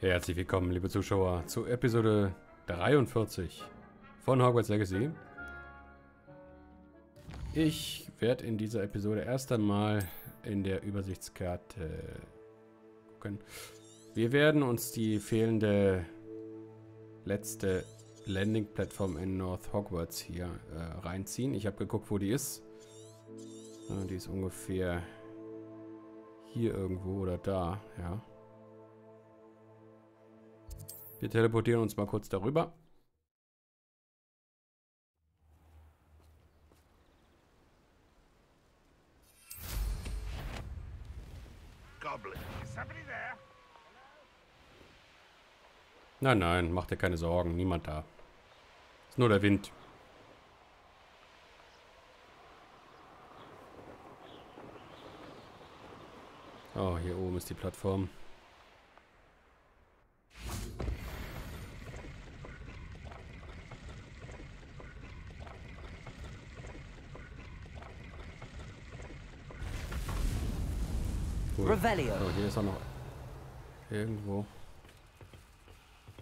Herzlich willkommen, liebe Zuschauer, zu Episode 43 von Hogwarts Legacy. Ich werde in dieser Episode erst einmal in der Übersichtskarte gucken. Wir werden uns die fehlende letzte Landing-Plattform in North Hogwarts hier äh, reinziehen. Ich habe geguckt, wo die ist. Die ist ungefähr hier irgendwo oder da, ja. Wir teleportieren uns mal kurz darüber. Nein, nein, mach dir keine Sorgen, niemand da. Ist nur der Wind. Oh, hier oben ist die Plattform. Revelio. So, hier ist auch noch irgendwo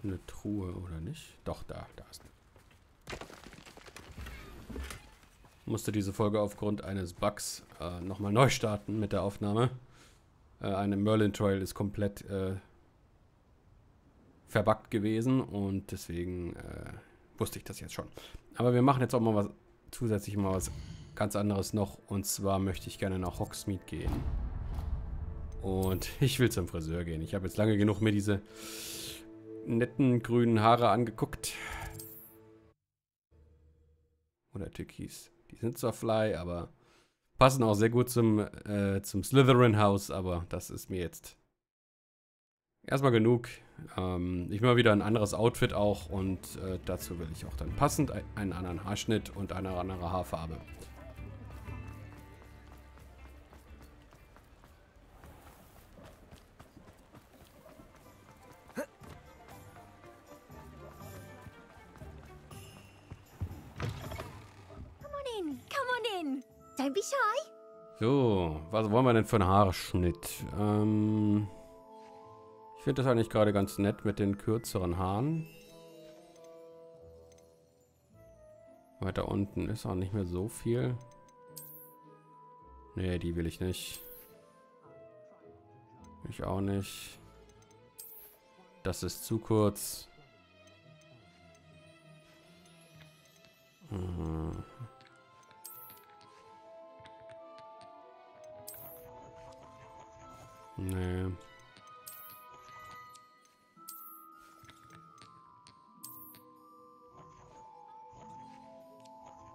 eine Truhe, oder nicht? Doch, da, da ist. Musste diese Folge aufgrund eines Bugs äh, nochmal neu starten mit der Aufnahme. Äh, eine Merlin Trail ist komplett äh, verbuggt gewesen und deswegen äh, wusste ich das jetzt schon. Aber wir machen jetzt auch mal was zusätzlich mal was ganz anderes noch und zwar möchte ich gerne nach Hogsmeade gehen. Und ich will zum Friseur gehen. Ich habe jetzt lange genug mir diese netten grünen Haare angeguckt. Oder Türkis. Die sind zwar fly, aber passen auch sehr gut zum, äh, zum Slytherin-Haus, aber das ist mir jetzt erstmal genug. Ähm, ich mal wieder ein anderes Outfit auch und äh, dazu will ich auch dann passend einen anderen Haarschnitt und eine andere Haarfarbe. Don't be shy. So, was wollen wir denn für einen Haarschnitt? Ähm, ich finde das eigentlich gerade ganz nett mit den kürzeren Haaren. Weiter unten ist auch nicht mehr so viel. Nee, die will ich nicht. Ich auch nicht. Das ist zu kurz. Mhm. Nee.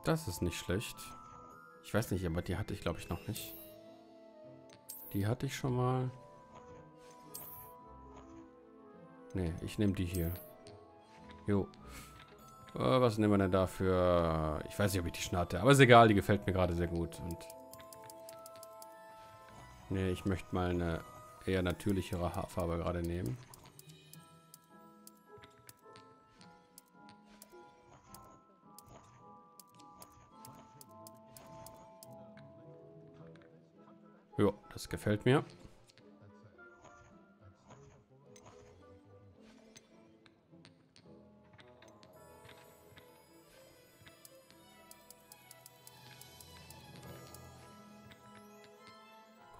Das ist nicht schlecht. Ich weiß nicht, aber die hatte ich glaube ich noch nicht. Die hatte ich schon mal. Nee, ich nehme die hier. Jo. Äh, was nehmen wir denn dafür? Ich weiß nicht, ob ich die schon. Aber ist egal, die gefällt mir gerade sehr gut. Und nee, ich möchte mal eine eher natürlichere Haarfarbe gerade nehmen. Jo, das gefällt mir.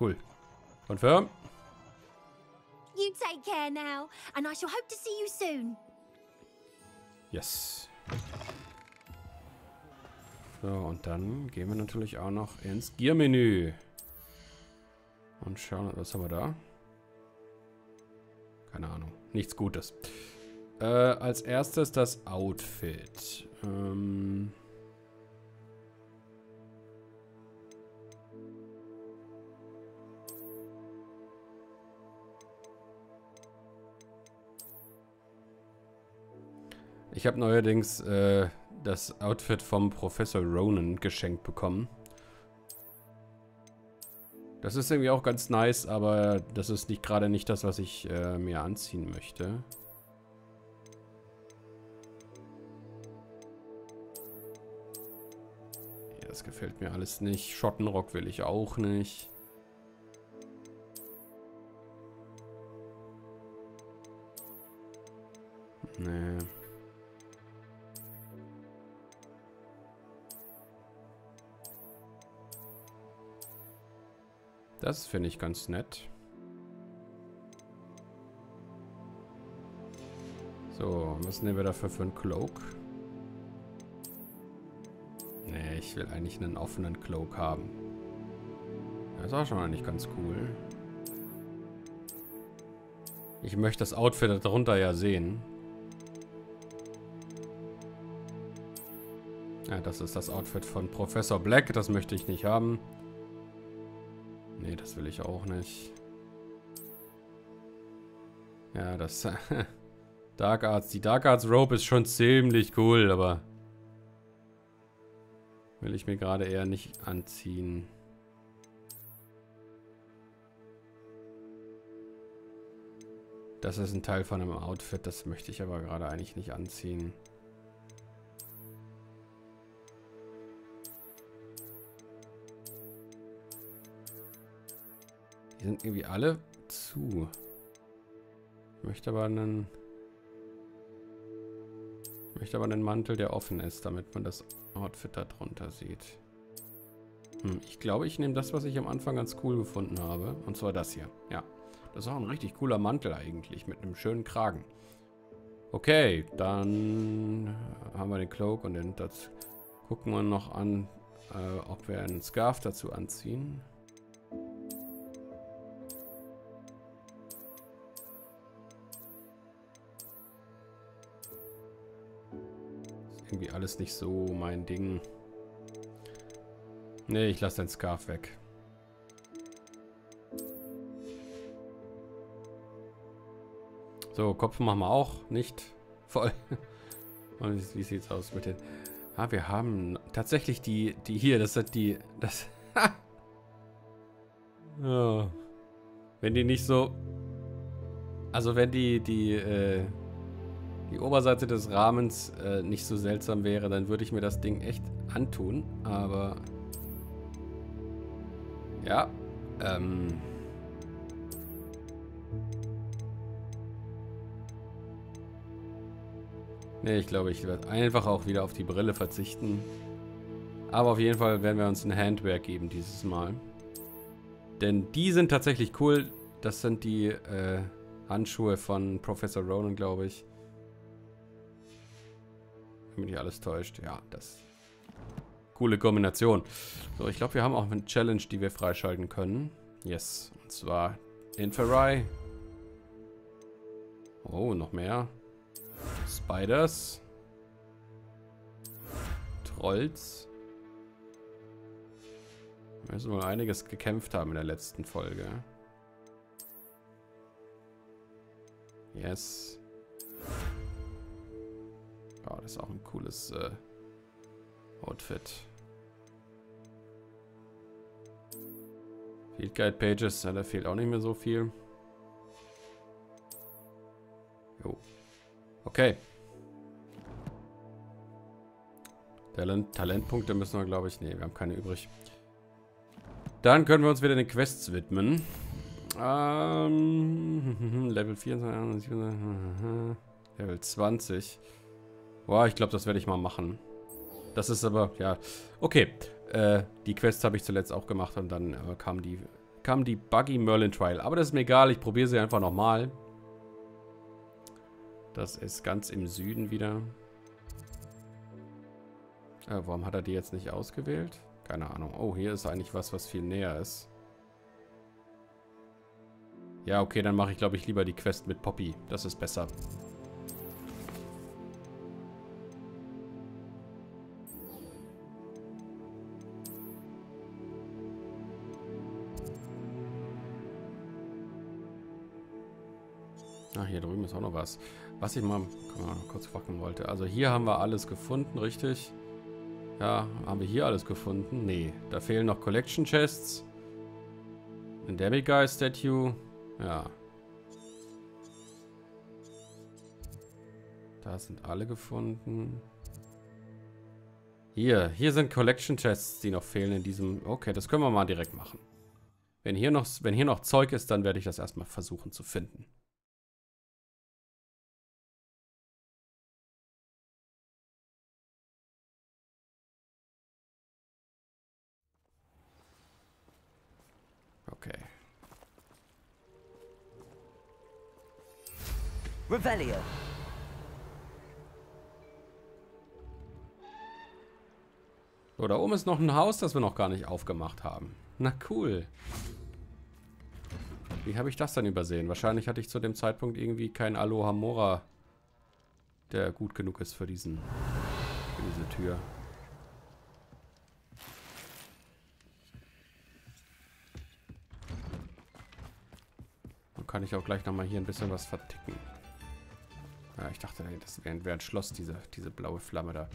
Cool. Confirm. Care now, and I shall hope to see you soon. Yes. So, und dann gehen wir natürlich auch noch ins Gear-Menü. Und schauen, was haben wir da? Keine Ahnung. Nichts Gutes. Äh, als erstes das Outfit. Ähm... Ich habe neuerdings äh, das Outfit vom Professor Ronan geschenkt bekommen. Das ist irgendwie auch ganz nice, aber das ist nicht gerade nicht das, was ich äh, mir anziehen möchte. Das gefällt mir alles nicht. Schottenrock will ich auch nicht. Das finde ich ganz nett. So, was nehmen wir dafür für einen Cloak? Nee, ich will eigentlich einen offenen Cloak haben. Das ist auch schon mal nicht ganz cool. Ich möchte das Outfit darunter ja sehen. Ja, das ist das Outfit von Professor Black. Das möchte ich nicht haben. Ich auch nicht. Ja, das... Dark Arts. Die Dark Arts Rope ist schon ziemlich cool, aber... Will ich mir gerade eher nicht anziehen. Das ist ein Teil von einem Outfit, das möchte ich aber gerade eigentlich nicht anziehen. Die sind irgendwie alle zu. Ich möchte aber einen... Ich möchte aber einen Mantel, der offen ist, damit man das Outfit da drunter sieht. Hm, ich glaube, ich nehme das, was ich am Anfang ganz cool gefunden habe. Und zwar das hier. Ja. Das ist auch ein richtig cooler Mantel eigentlich, mit einem schönen Kragen. Okay, dann haben wir den Cloak und den, das gucken wir noch an, äh, ob wir einen Scarf dazu anziehen. Irgendwie alles nicht so mein Ding. Nee, ich lasse den Scarf weg. So, Kopf machen wir auch nicht voll. Und wie sieht's aus mit den... Ah, wir haben tatsächlich die, die hier, das sind die, das... oh. Wenn die nicht so... Also wenn die, die, äh, die Oberseite des Rahmens äh, nicht so seltsam wäre, dann würde ich mir das Ding echt antun. Aber ja, ähm... Ne, ich glaube, ich werde einfach auch wieder auf die Brille verzichten. Aber auf jeden Fall werden wir uns ein Handwerk geben dieses Mal. Denn die sind tatsächlich cool. Das sind die äh, Handschuhe von Professor Ronan, glaube ich. Wenn mich nicht alles täuscht. Ja, das. Coole Kombination. So, ich glaube, wir haben auch eine Challenge, die wir freischalten können. Yes. Und zwar Inferai. Oh, noch mehr. Spiders. Trolls. Wir müssen wohl einiges gekämpft haben in der letzten Folge. Yes. Ja, das ist auch ein cooles äh, Outfit. Field Guide Pages, ja, da fehlt auch nicht mehr so viel. Jo. Okay. Talent, Talentpunkte müssen wir, glaube ich... Ne, wir haben keine übrig. Dann können wir uns wieder den Quests widmen. Ähm, Level 24, Level 20. Boah, ich glaube, das werde ich mal machen. Das ist aber, ja. Okay. Äh, die Quests habe ich zuletzt auch gemacht und dann äh, kam die kam die Buggy Merlin Trial. Aber das ist mir egal, ich probiere sie einfach nochmal. Das ist ganz im Süden wieder. Äh, warum hat er die jetzt nicht ausgewählt? Keine Ahnung. Oh, hier ist eigentlich was, was viel näher ist. Ja, okay, dann mache ich, glaube ich, lieber die Quest mit Poppy. Das ist besser. Ist auch noch was. Was ich mal, mal kurz fragen wollte. Also hier haben wir alles gefunden, richtig? Ja, haben wir hier alles gefunden? Nee, da fehlen noch Collection Chests. Ein Demiguy Statue. Ja. Da sind alle gefunden. Hier, hier sind Collection Chests, die noch fehlen in diesem... Okay, das können wir mal direkt machen. Wenn hier noch, wenn hier noch Zeug ist, dann werde ich das erstmal versuchen zu finden. Revelio. So, da oben ist noch ein Haus, das wir noch gar nicht aufgemacht haben. Na cool. Wie habe ich das dann übersehen? Wahrscheinlich hatte ich zu dem Zeitpunkt irgendwie keinen Alohamora, der gut genug ist für diesen, für diese Tür. Dann kann ich auch gleich nochmal hier ein bisschen was verticken. Ja, ich dachte, das wäre wär ein Schloss, diese, diese blaue Flamme da.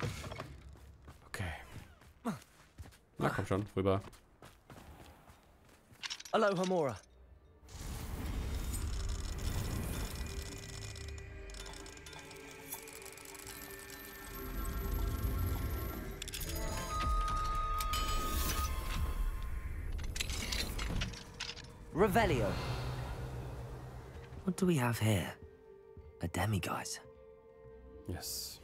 Okay. Na komm schon, rüber. Aloha Mora. Revelio. What do we have here? A demiguise. Yes.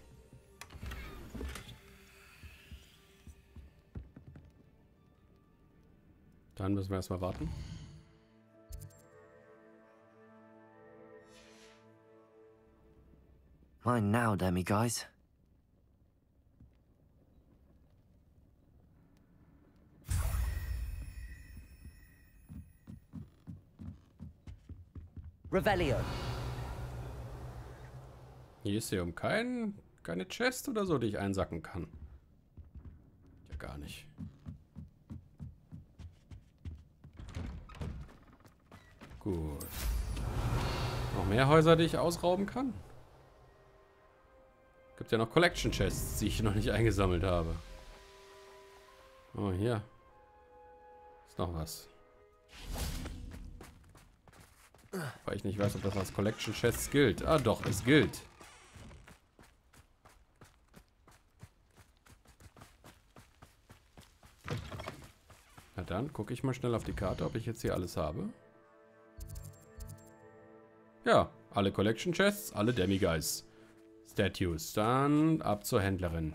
Dann müssen wir erstmal warten. Mine now, demiguise. Revelio. Hier ist hier um kein, keine Chest oder so, die ich einsacken kann. Ja, gar nicht. Gut. Noch mehr Häuser, die ich ausrauben kann? Gibt ja noch Collection Chests, die ich noch nicht eingesammelt habe. Oh, hier. Ist noch was. Weil ich nicht weiß, ob das als Collection Chests gilt. Ah, doch, es gilt. Na dann, gucke ich mal schnell auf die Karte, ob ich jetzt hier alles habe. Ja, alle Collection Chests, alle Demiguys. Statues. Dann ab zur Händlerin.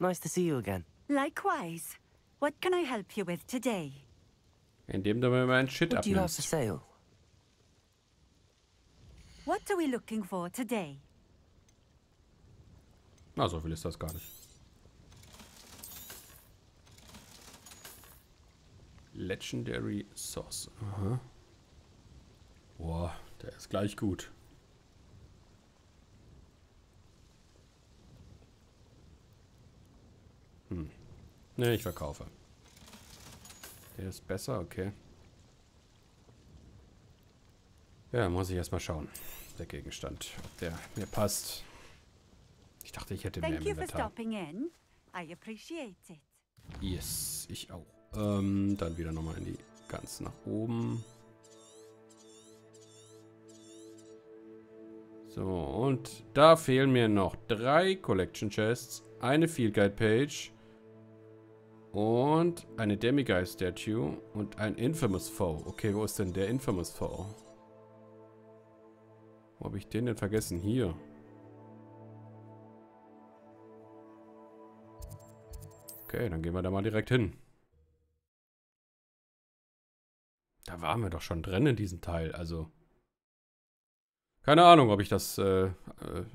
Nice to see you again. Likewise. What can I help you with today? Indem du mir meinen Shit What do you have for abnimmst. sale? What are we looking for today? Na, so viel ist das gar nicht. Legendary Sauce. Aha. Boah, der ist gleich gut. Hm. Ne, ich verkaufe. Der ist besser, okay. Ja, muss ich erstmal schauen. Der Gegenstand, ob der mir passt. Ich dachte, ich hätte mehr im Inventar. Yes, ich auch. Ähm, dann wieder nochmal in die ganz nach oben. So, und da fehlen mir noch drei Collection Chests, eine Field Guide Page und eine Demiguise Statue und ein Infamous Foe. Okay, wo ist denn der Infamous Foe? Wo habe ich den denn vergessen? Hier. Okay, dann gehen wir da mal direkt hin. Da waren wir doch schon drin in diesem Teil, also. Keine Ahnung, ob ich das äh, äh,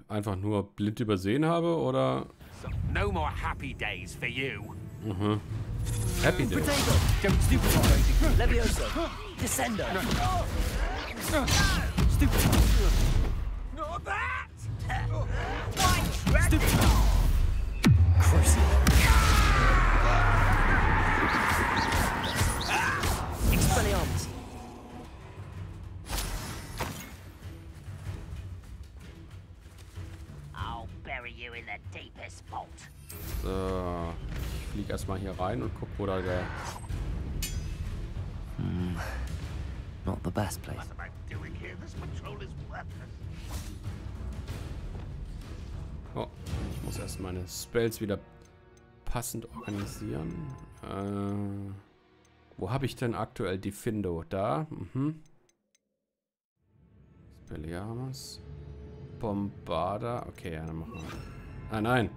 einfach nur blind übersehen habe oder. No more happy days for you. Mhm. Happy Day. Potato. Don't stupid. Levioso. Descendo. Not! Expelliarmus. I'll bury you in the deepest vault. So, ich fliege erstmal hier rein und guck, wo da der. Hmm. Not the best place. What am I doing here? This patrol is worthless. Oh, ich muss erst meine Spells wieder passend organisieren. Äh, wo habe ich denn aktuell die Findo? Oh, da. Mhm. Spelliamas. Bombarda. Okay, ja, dann machen wir. Ah, nein.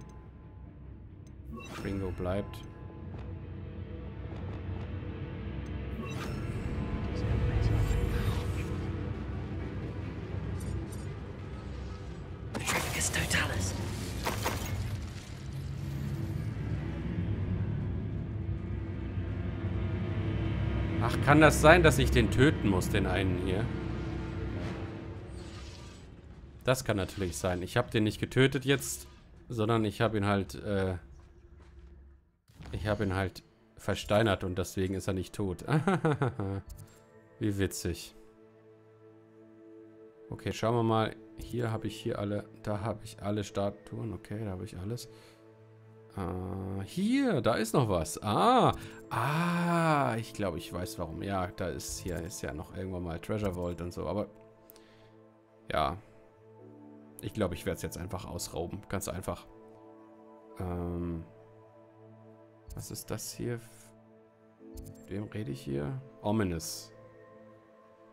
Ringo bleibt. Kann das sein, dass ich den töten muss, den einen hier? Das kann natürlich sein. Ich habe den nicht getötet jetzt, sondern ich habe ihn halt, äh, ich habe ihn halt versteinert und deswegen ist er nicht tot. Wie witzig. Okay, schauen wir mal. Hier habe ich hier alle, da habe ich alle Statuen. Okay, da habe ich alles. Äh, hier, da ist noch was. Ah, ah, ich glaube, ich weiß warum. Ja, da ist hier ist ja noch irgendwann mal Treasure Vault und so, aber ja. Ich glaube, ich werde es jetzt einfach ausrauben. Ganz einfach. Ähm, was ist das hier? Mit wem rede ich hier? Ominous.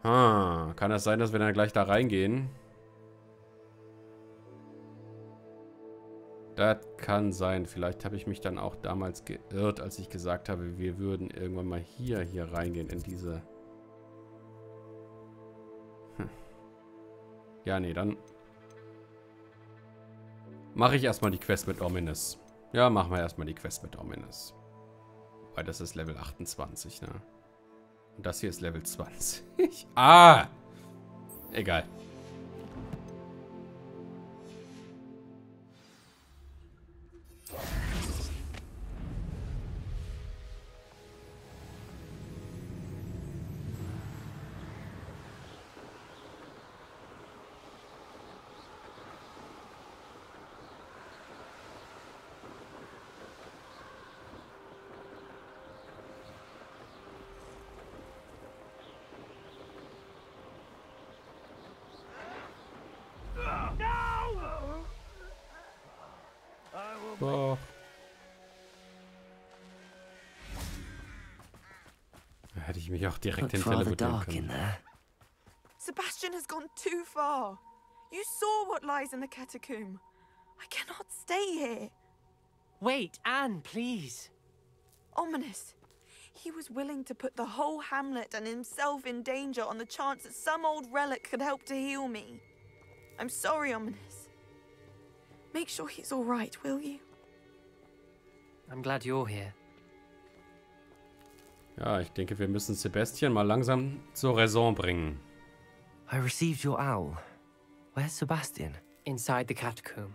Ah, kann das sein, dass wir dann gleich da reingehen? Das kann sein. Vielleicht habe ich mich dann auch damals geirrt, als ich gesagt habe, wir würden irgendwann mal hier, hier reingehen in diese... Hm. Ja, nee, dann mache ich erstmal die Quest mit Ominous. Ja, machen wir erstmal die Quest mit Ominous. Weil das ist Level 28, ne? Und das hier ist Level 20. ah! Egal. Ich auch direkt Looks hin rather dark in können. there. Sebastian has gone too far. You saw what lies in the catacomb. I cannot stay here. Wait, Anne, please. Ominous. He was willing to put the whole hamlet and himself in danger on the chance that some old relic could help to heal me. I'm sorry, Ominous. Make sure he's all right, will you? I'm glad you're here. Ja, ich denke, wir müssen Sebastian mal langsam zur Raison bringen. I received your owl. Where's Sebastian? Inside the catacomb.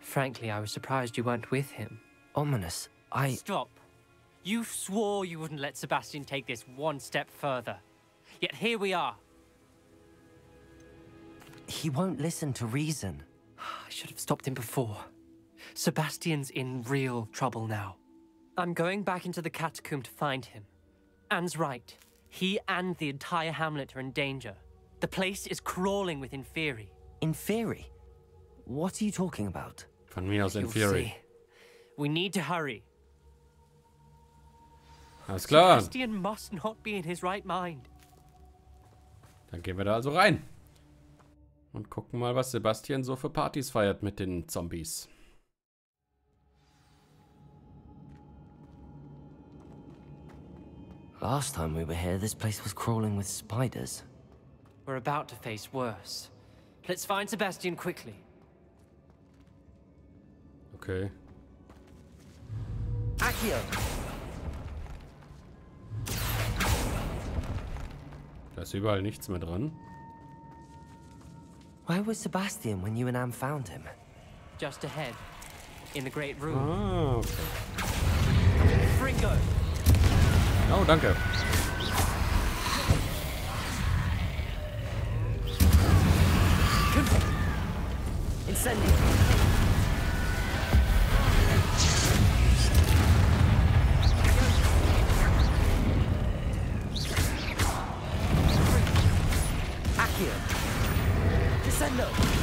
Frankly, I was surprised you weren't with him. Ominous. I. Stop. You swore you wouldn't let Sebastian take this one step further. Yet here we are. He won't listen to reason. I should have stopped him before. Sebastian's in real trouble now. I'm going back into the catacomb to find him. Anne's right. He and the entire hamlet are in danger. The place is crawling with Inferi. In theory. What are you talking about? Von mir aus in You'll Fury. see. We need to hurry. Alles klar. Sebastian must not be in his right mind. Dann gehen wir da also rein. Und gucken mal, was Sebastian so für Partys feiert mit den Zombies. Last time we were here, this place was crawling with spiders. We're about to face worse. Let's find Sebastian quickly. Okay. Accio! Da ist überall nichts mehr dran. Where was Sebastian when you and Anne found him? Just ahead. In the great room. Ah, okay. Fringo! Oh, danke. Incendio! Accio! Descendo!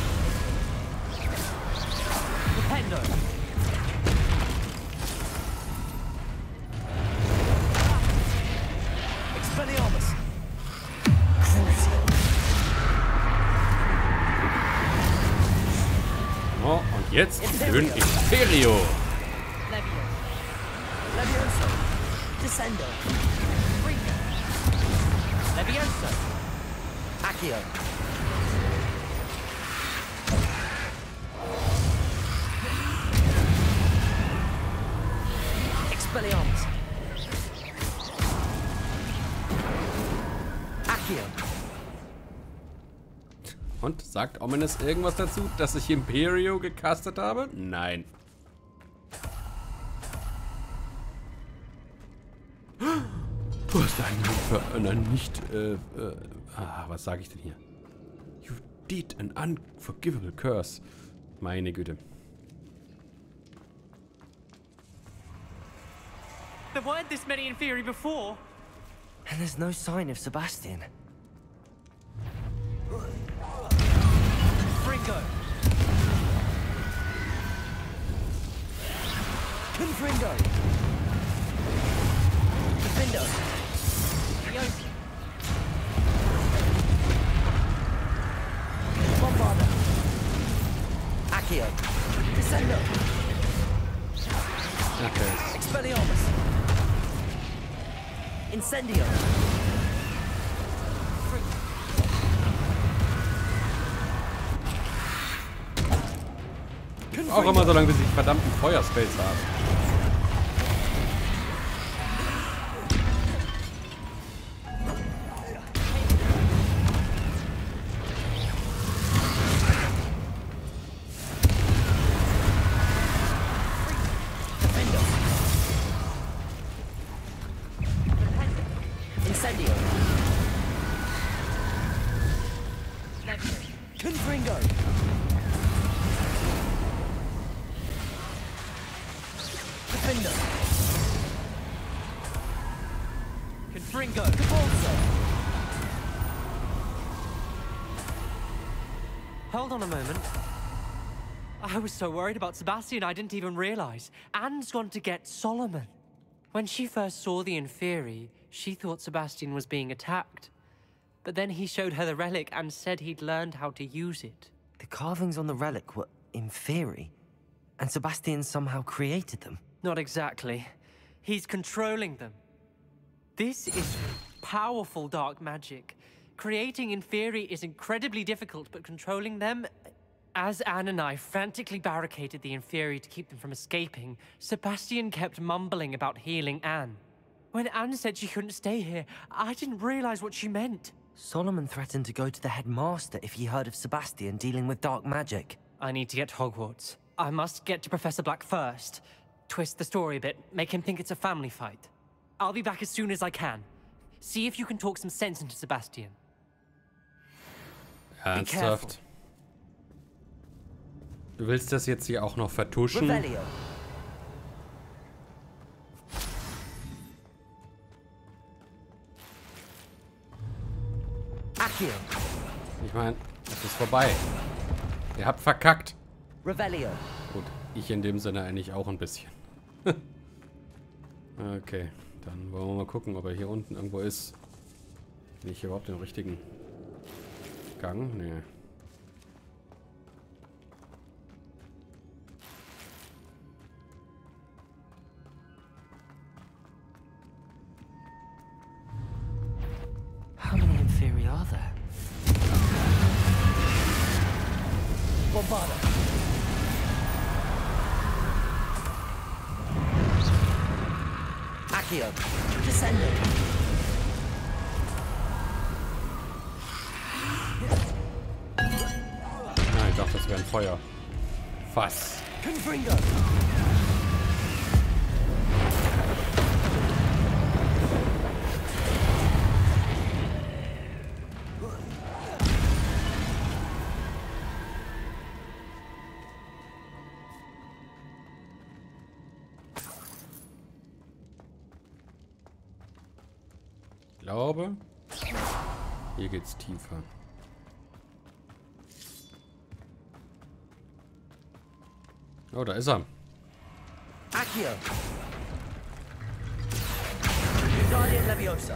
Jetzt schön Imperio. Levio! Levioso! Descendo! Levioso! Accio! Expelliarmus! Sagt Ominous irgendwas dazu, dass ich Imperio gecastet habe? Nein. Du hast einen, Ver einen nicht, äh, äh, ah, was sage ich denn hier? You did an unforgivable curse. Meine Güte. There weren't this many in theory before. And there's no sign of Sebastian. Fringo. Confringo! Defendo! Yoki. Bombarda! Accio! Descendo! Okay. Expelliarmus! Incendio! Auch immer so lange, bis ich verdammten Feuerspells habe. Hold on a moment. I was so worried about Sebastian, I didn't even realize. Anne's gone to get Solomon. When she first saw the Inferi, she thought Sebastian was being attacked. But then he showed her the relic and said he'd learned how to use it. The carvings on the relic were inferi, and Sebastian somehow created them. Not exactly. He's controlling them. This is powerful dark magic. Creating Inferi is incredibly difficult, but controlling them. As Anne and I frantically barricaded the Inferi to keep them from escaping, Sebastian kept mumbling about healing Anne. When Anne said she couldn't stay here, I didn't realize what she meant. Solomon threatened to go to the headmaster if he heard of Sebastian dealing with dark magic. I need to get to Hogwarts. I must get to Professor Black first. Twist the story a bit, make him think it's a family fight. I'll be back as soon as I can. See if you can talk some sense into Sebastian. Ernsthaft? Du willst das jetzt hier auch noch vertuschen? Revelio! Ich meine, es ist vorbei. Ihr habt verkackt. Revelio! Gut, ich in dem Sinne eigentlich auch ein bisschen. okay, dann wollen wir mal gucken, ob er hier unten irgendwo ist. Bin ich überhaupt den richtigen Gang? Nee. Øh, How many inferi are there? Bombarda! Accio! Feuer. Fass. Confringo! Ich glaube, hier geht's tiefer. Oh, da ist er. Accio! Guardian Leviosa!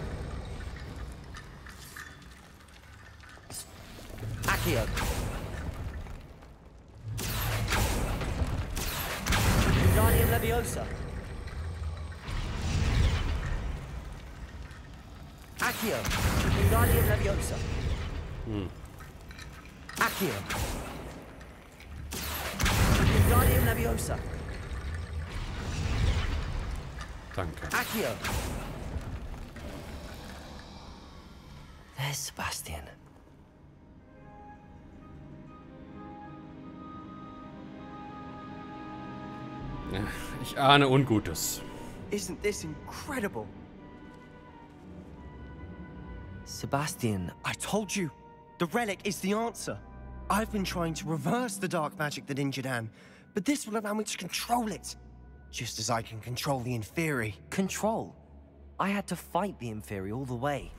Accio! Guardian Leviosa! Accio! Guardian Leviosa! Accio! Guardian Leviosa! Danke. Accio! There's Sebastian. Ja, Ich ahne Ungutes. Isn't this incredible? Sebastian, I told you, the relic is the answer. I've been trying to reverse the dark magic that injured Anne, but this will allow me to control it. Just as I can control the Inferi. control. I had to fight the Inferi all the way.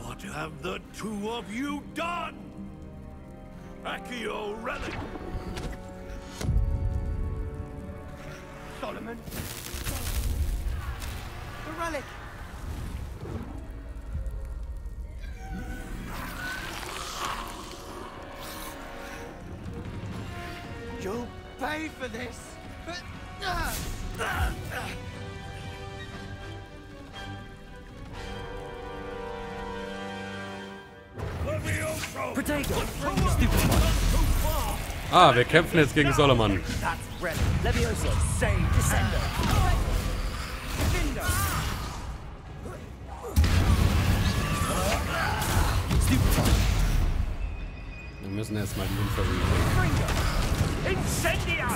What have the two of you done? Accio Relic! Solomon! The relic! Ah, wir kämpfen jetzt gegen Solomon. Wir müssen erstmal die Inferi. Incendio!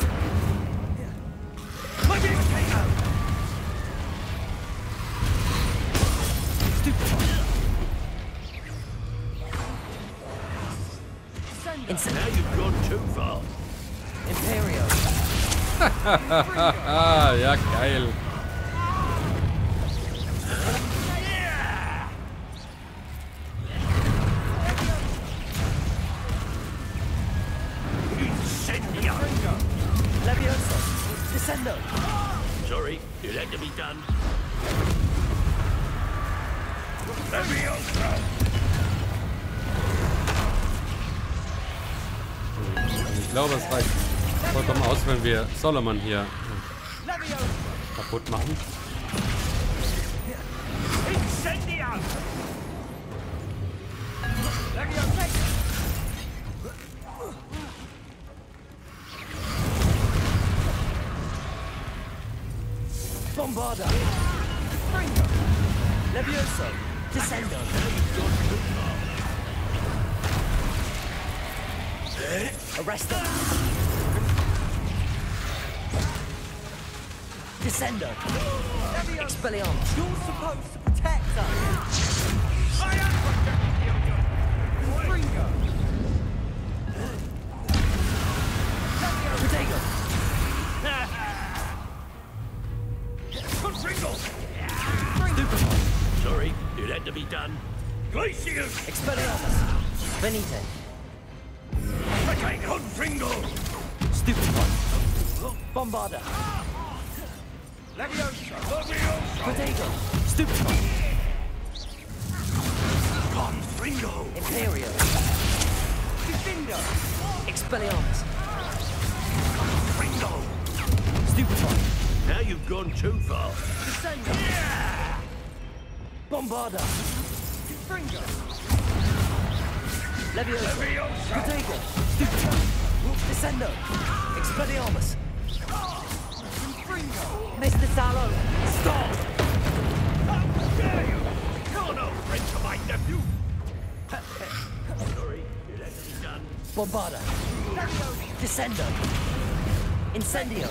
Now you've gone too far. Imperio! Ah, ja, geil. Solomon hier kaputt machen. Sallow! Stop! How dare you! You're no friend to my nephew! Sorry, it had to be done. Bombarda! Descendo! Incendio!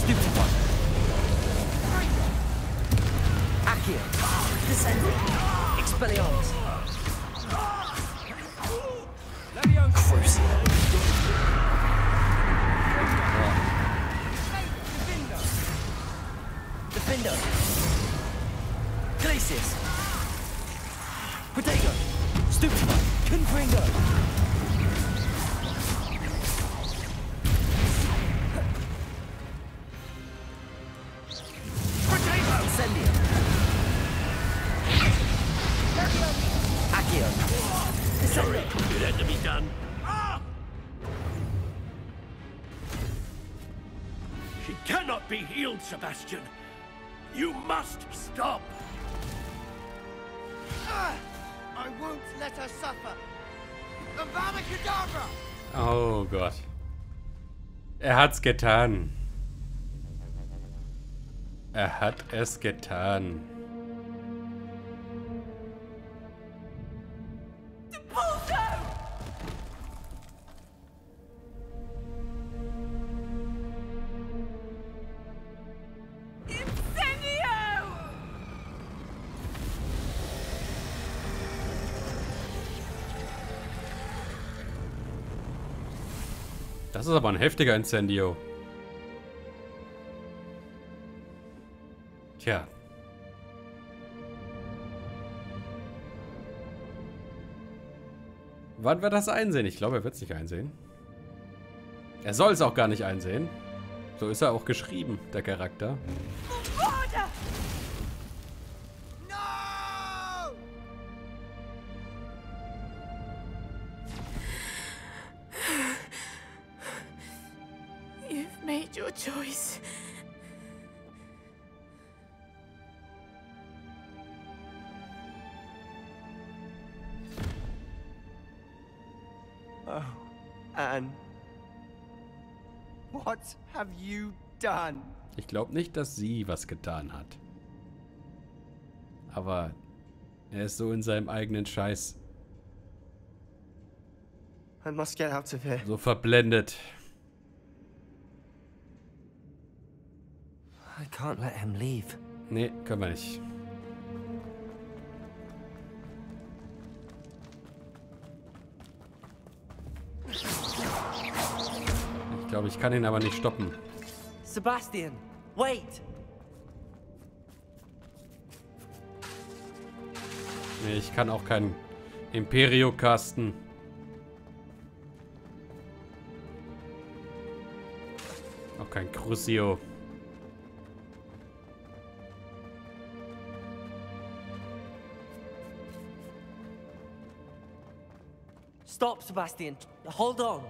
Stupefy! Accio! Descendo! Expelliarmus! Hat's getan. Er hat es getan. Das ist aber ein heftiger Incendio. Tja. Wann wird das einsehen? Ich glaube, er wird es nicht einsehen. Er soll es auch gar nicht einsehen. So ist er auch geschrieben, der Charakter. You've choice. Oh, Anne. What have you done? Ich glaube nicht, dass sie was getan hat. Aber er ist so in seinem eigenen Scheiß. I must get out of here. So verblendet. Can't let him leave. Nee, können wir nicht. Ich glaube, ich kann ihn aber nicht stoppen. Sebastian, wait! Nee, ich kann auch keinen Imperio casten. Auch kein Crucio. Sebastian. Hold on.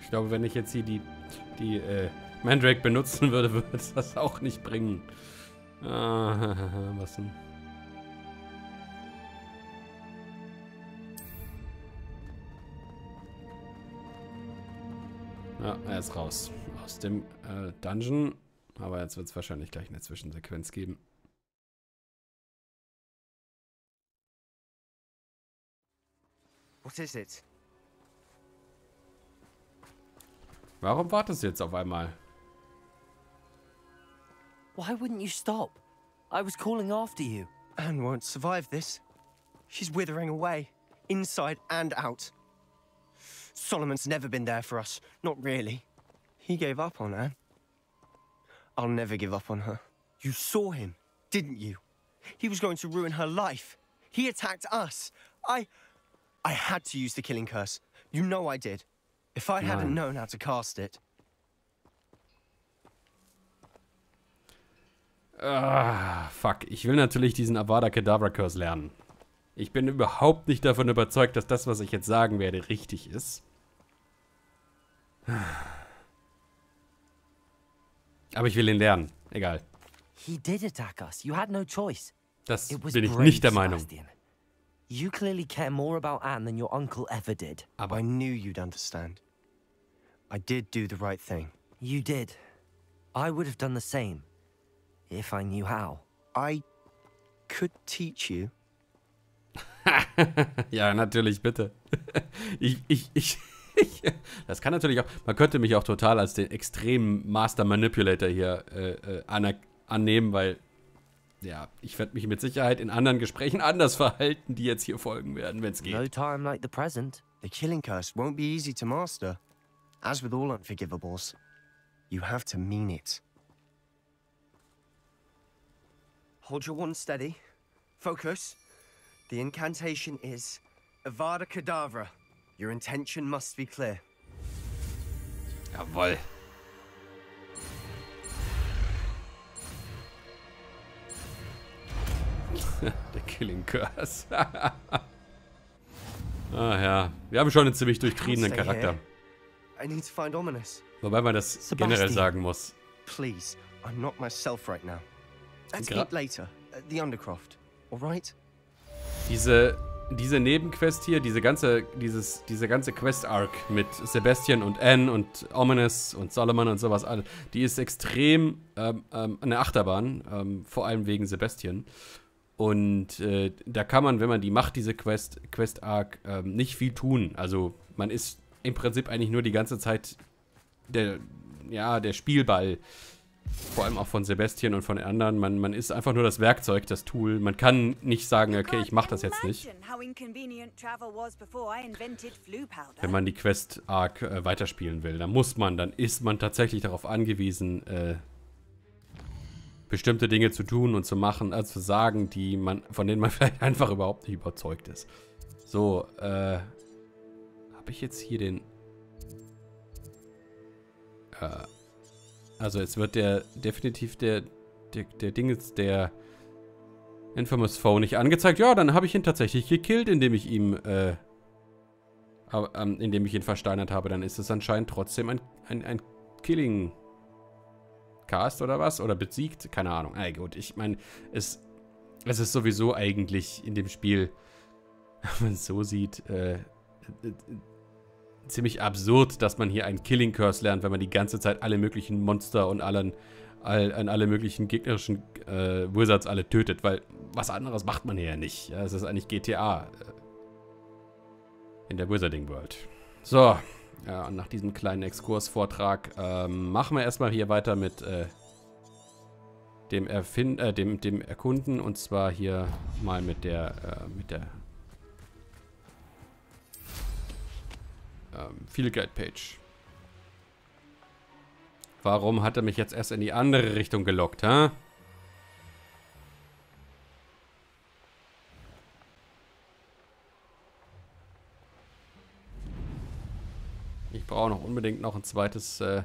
Ich glaube, wenn ich jetzt hier die, die äh, Mandrake benutzen würde, würde es das auch nicht bringen. Ah, was denn? Ja, er ist raus. Aus dem äh, Dungeon. Aber jetzt wird es wahrscheinlich gleich eine Zwischensequenz geben. What is it? Warum wartest du jetzt auf einmal? Why wouldn't you stop? I was calling after you. Anne won't survive this. She's withering away, inside and out. Solomon's never been there for us. Not really. He gave up on Anne. I'll never give up on her. You saw him, didn't you? He was going to ruin her life. He attacked us. I. I had to use the killing curse. You know I did. If I hadn't known how to cast it. Ah, fuck. Ich will natürlich diesen Avada Kedavra Curse lernen. Ich bin überhaupt nicht davon überzeugt, dass das, was ich jetzt sagen werde, richtig ist. Aber ich will ihn lernen. Egal. He did attack us. You had no choice. Das bin ich brave, nicht der Meinung. Sebastian. You clearly care more about Anne than your uncle ever did. Aber I knew you'd understand. I did do the right thing. You did. I would have done the same. If I knew how. I could teach you. ja, natürlich, bitte. ich, ich, ich, ich, das kann natürlich auch, man könnte mich auch total als den extremen Master Manipulator hier äh, äh, annehmen, weil, ja, ich werde mich mit Sicherheit in anderen Gesprächen anders verhalten, die jetzt hier folgen werden, wenn es geht. No time like the present. The killing curse won't be easy to master. As with all unforgivables, you have to mean it. Hold your one steady. Focus. The incantation is Avada Kedavra. Your intention must be clear. Jawoll. Der Killing Curse. ah ja, wir haben schon einen ziemlich durchtriebenen. Charakter. I need to find Ominous. Wobei man das generell sagen muss. Please, I'm not myself right now. Let's meet later at the Undercroft, all right? Diese, diese Nebenquest hier, diese ganze, dieses, diese ganze Quest-Arc mit Sebastian und Anne und Ominous und Solomon und sowas, die ist extrem ähm, ähm, eine Achterbahn, ähm, vor allem wegen Sebastian. Und äh, da kann man, wenn man die macht, diese Quest, Quest-Arc, ähm, nicht viel tun. Also man ist im Prinzip eigentlich nur die ganze Zeit der, ja, der Spielball. Vor allem auch von Sebastian und von anderen. Man, man ist einfach nur das Werkzeug, das Tool. Man kann nicht sagen, okay, ich mache das jetzt nicht. Wenn man die Quest Arc äh, weiterspielen will, dann muss man, dann ist man tatsächlich darauf angewiesen, äh, bestimmte Dinge zu tun und zu machen, also zu sagen, die man, von denen man vielleicht einfach überhaupt nicht überzeugt ist. So, äh, habe ich jetzt hier den, äh, also jetzt wird der definitiv der, der, der Ding ist der Infamous Foe nicht angezeigt. Ja, dann habe ich ihn tatsächlich gekillt, indem ich ihm, äh, ähm, indem ich ihn versteinert habe. Dann ist es anscheinend trotzdem ein, ein, ein Killing Cast oder was? Oder besiegt? Keine Ahnung. Na gut, ich meine, es, es ist sowieso eigentlich in dem Spiel, wenn man es so sieht, äh, äh, ziemlich absurd, dass man hier einen Killing Curse lernt, wenn man die ganze Zeit alle möglichen Monster und allen, all, an alle möglichen gegnerischen äh, Wizards alle tötet, weil was anderes macht man hier ja nicht. Ja, es ist eigentlich GTA äh, in der Wizarding World. So, ja, und nach diesem kleinen Exkursvortrag ähm, machen wir erstmal hier weiter mit äh, dem, Erfind äh, dem, dem Erkunden und zwar hier mal mit der, äh, mit der ähm, Field Guide Page. Warum hat er mich jetzt erst in die andere Richtung gelockt, hä? Ich brauche noch unbedingt noch ein zweites äh, äh,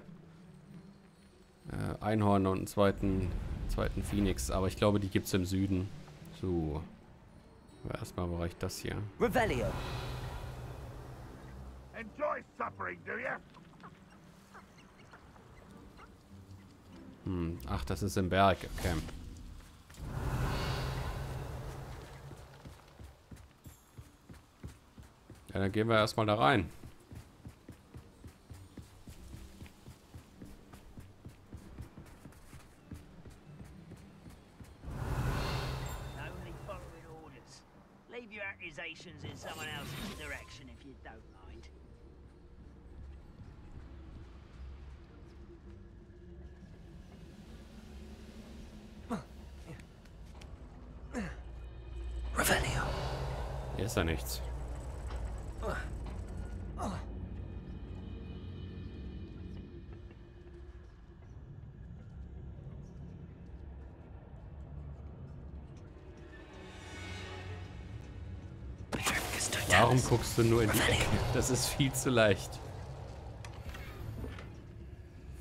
Einhorn und einen zweiten, zweiten Phoenix, aber ich glaube, die gibt es im Süden. So. Aber erstmal ich das hier. Revelio. Enjoy suffering, do you? Hm, ach, das ist im Berg. Okay. Ja, dann gehen wir erstmal da rein. Only following orders. Leave your accusations in someone else's direction if you don't mind. Revelio. Hier ist ja nichts. Warum guckst du nur in die Ecke? Das ist viel zu leicht.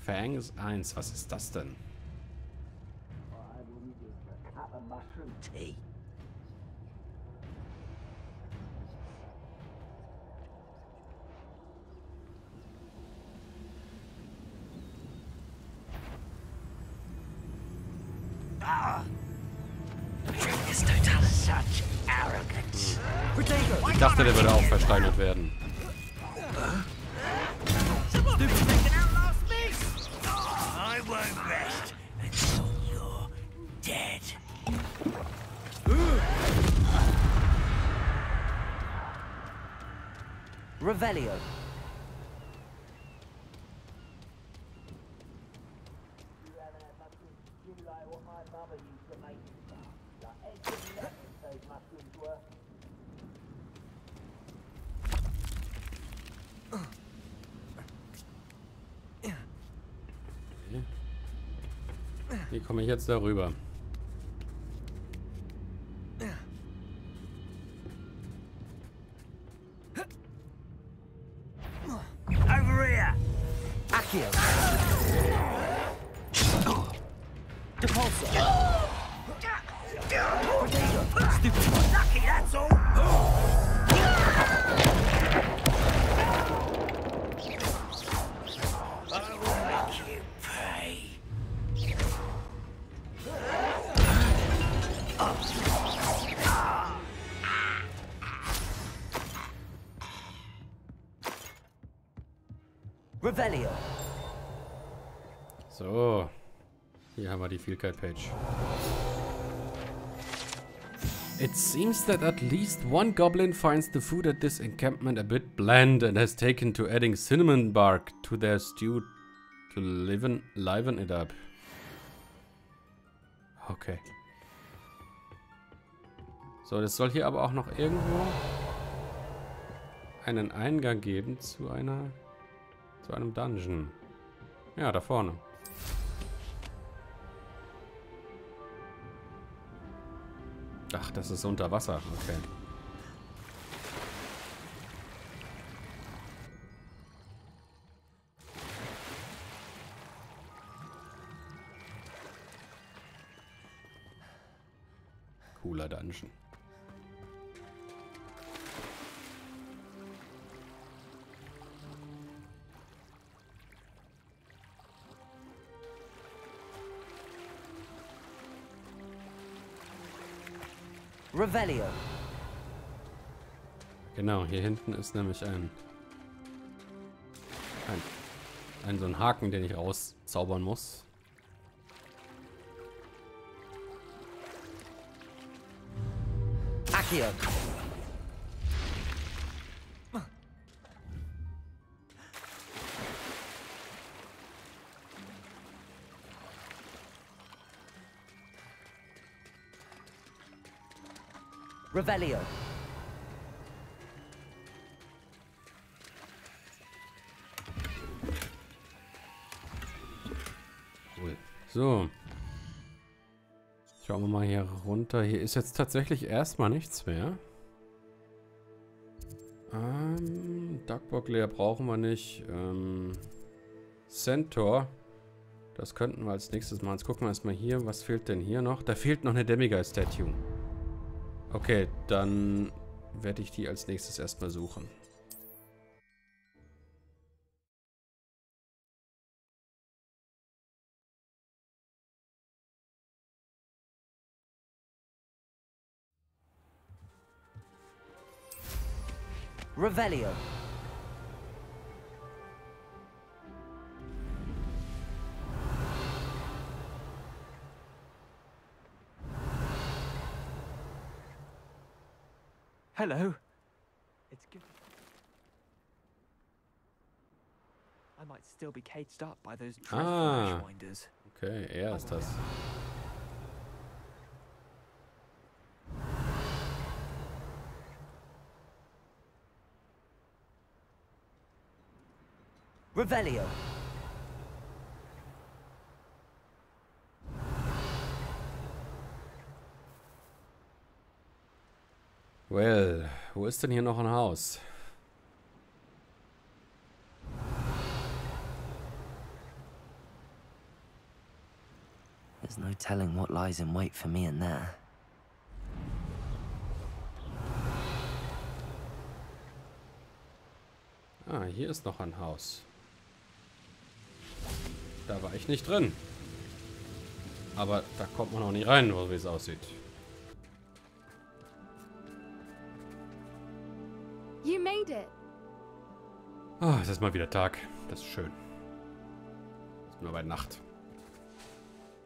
Fangs 1, was ist das denn? Revelio. Wie komme ich jetzt darüber? Revelio. So. Hier haben wir die Vielkeit-Page. It seems that at least one goblin finds the food at this encampment a bit bland and has taken to adding cinnamon bark to their stew to liven, liven it up. Okay. So, das soll hier aber auch noch irgendwo einen Eingang geben zu einer zu einem Dungeon. Ja, da vorne. Ach, das ist unter Wasser. Okay. Cooler Dungeon. Revelio. Genau, hier hinten ist nämlich ein, ein, ein so ein Haken, den ich rauszaubern muss. Accio. Revelio. Cool. So. Schauen wir mal hier runter. Hier ist jetzt tatsächlich erstmal nichts mehr. Ähm, Duckbock leer brauchen wir nicht. Ähm, Centaur. Das könnten wir als nächstes machen. Jetzt gucken wir erstmal hier. Was fehlt denn hier noch? Da fehlt noch eine Demigod-Statue. Okay, dann werde ich die als nächstes erstmal suchen. Revelio. Hello. It's good. I might still be caged up by those dreadful Ah. ashwinders. Okay, er ist das. Revelio. Well, wo ist denn hier noch ein Haus? There's no telling what lies in wait for me in there. Ah, hier ist noch ein Haus. Da war ich nicht drin. Aber da kommt man auch nicht rein, so wie es aussieht. You made it. Ah, es ist mal wieder Tag. Das ist schön. Es ist nur bei Nacht.